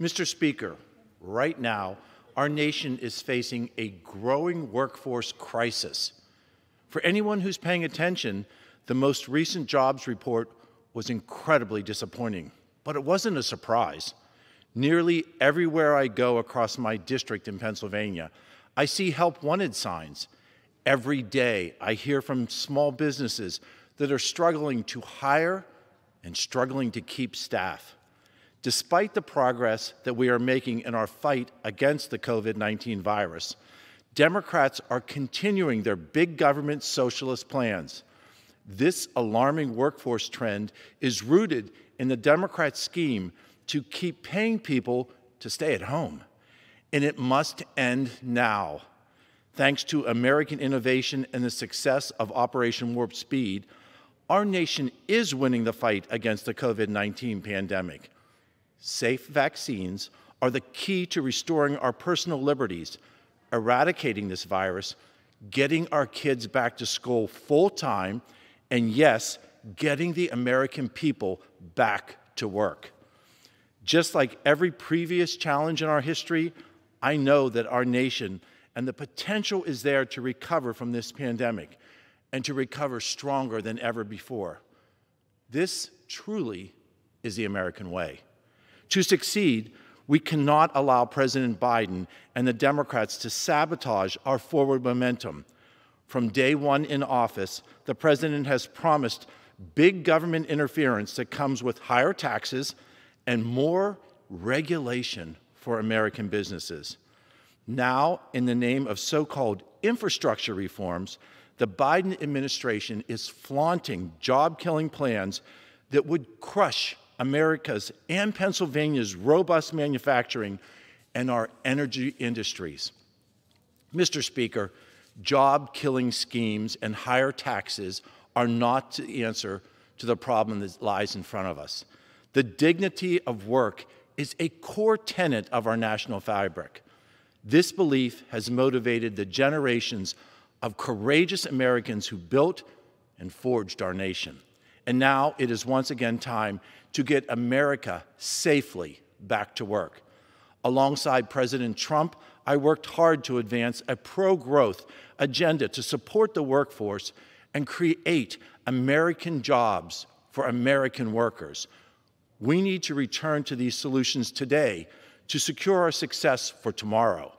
Mr. Speaker, right now, our nation is facing a growing workforce crisis. For anyone who's paying attention, the most recent jobs report was incredibly disappointing, but it wasn't a surprise. Nearly everywhere I go across my district in Pennsylvania, I see help wanted signs. Every day, I hear from small businesses that are struggling to hire and struggling to keep staff. Despite the progress that we are making in our fight against the COVID 19 virus, Democrats are continuing their big government socialist plans. This alarming workforce trend is rooted in the Democrat scheme to keep paying people to stay at home. And it must end now. Thanks to American innovation and the success of Operation Warp Speed, our nation is winning the fight against the COVID 19 pandemic. Safe vaccines are the key to restoring our personal liberties, eradicating this virus, getting our kids back to school full time, and yes, getting the American people back to work. Just like every previous challenge in our history, I know that our nation and the potential is there to recover from this pandemic and to recover stronger than ever before. This truly is the American way. To succeed, we cannot allow President Biden and the Democrats to sabotage our forward momentum. From day one in office, the president has promised big government interference that comes with higher taxes and more regulation for American businesses. Now, in the name of so called infrastructure reforms, the Biden administration is flaunting job killing plans that would crush America's and Pennsylvania's robust manufacturing and our energy industries. Mr. Speaker, job killing schemes and higher taxes are not the answer to the problem that lies in front of us. The dignity of work is a core tenet of our national fabric. This belief has motivated the generations of courageous Americans who built and forged our nation. And now it is once again time to get America safely back to work. Alongside President Trump, I worked hard to advance a pro growth agenda to support the workforce and create American jobs for American workers. We need to return to these solutions today to secure our success for tomorrow.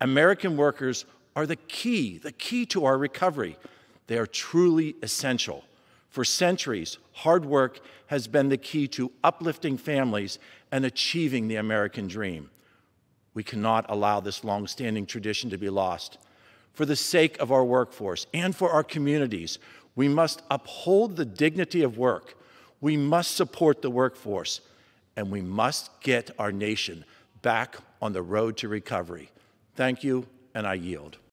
American workers are the key, the key to our recovery. They are truly essential. For centuries, hard work has been the key to uplifting families and achieving the American dream. We cannot allow this long-standing tradition to be lost. For the sake of our workforce and for our communities, we must uphold the dignity of work. We must support the workforce, and we must get our nation back on the road to recovery. Thank you, and I yield.